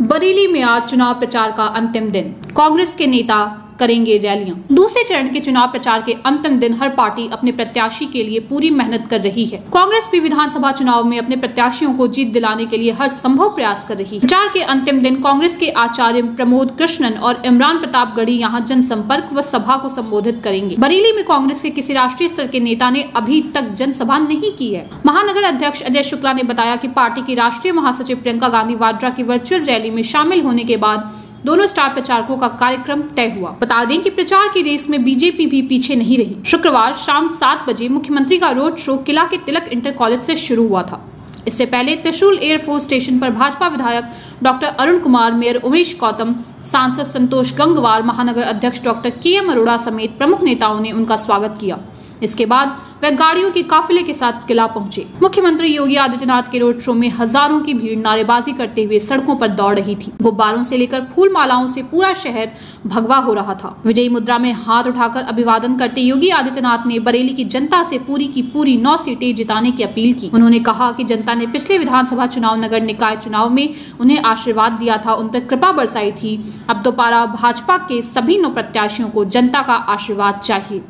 बरेली में आज चुनाव प्रचार का अंतिम दिन। कांग्रेस के नेता करेंगे रैलियाँ। दूसरे चरण के चुनाव प्रचार के अंतिम दिन हर पार्टी अपने प्रत्याशी के लिए पूरी मेहनत कर रही है। कांग्रेस भी विधानसभा चुनाव में अपने प्रत्याशियों को जीत दिलाने के लिए हर संभव प्रयास कर रही है। प्रचार के अंतिम दिन कांग्रेस के आचार्य प्रमोद कृष्णन और इमरान प्रताप गढ़ी यहाँ जनसंपर्क व सभा को संबोधित करेंगे। बरेली में कांग्रेस के किसी राष्ट्रीय स्तर के नेता ने अभी तक जनसभा नहीं की है। महानगर अध्यक्ष अजय शुक्ला ने बताया की पार्टी की राष्ट्रीय महासचिव प्रियंका गांधी वाड्रा की वर्चुअल रैली में शामिल होने के बाद दोनों स्टार प्रचारकों का कार्यक्रम तय हुआ। बता दें कि प्रचार की रेस में बीजेपी भी पीछे नहीं रही। शुक्रवार शाम सात बजे मुख्यमंत्री का रोड शो किला के तिलक इंटर कॉलेज से शुरू हुआ था। इससे पहले त्रिशूल एयरफोर्स स्टेशन पर भाजपा विधायक डॉक्टर अरुण कुमार, मेयर उमेश गौतम, सांसद संतोष गंगवार, महानगर अध्यक्ष डॉक्टर के एम अरोड़ा समेत प्रमुख नेताओं ने उनका स्वागत किया। इसके बाद वह गाड़ियों के काफिले के साथ किला पहुँचे। मुख्यमंत्री योगी आदित्यनाथ के रोड शो में हज़ारों की भीड़ नारेबाजी करते हुए सड़कों पर दौड़ रही थी। गुब्बारों से लेकर फूल मालाओं से पूरा शहर भगवा हो रहा था। विजयी मुद्रा में हाथ उठाकर अभिवादन करते योगी आदित्यनाथ ने बरेली की जनता से पूरी की पूरी नौ सीटें जिताने की अपील की। उन्होंने कहा कि जनता ने पिछले विधानसभा चुनाव, नगर निकाय चुनाव में उन्हें आशीर्वाद दिया था। उन पर कृपा बरसाई थी। अब दोबारा भाजपा के सभी नौ प्रत्याशियों को जनता का आशीर्वाद चाहिए।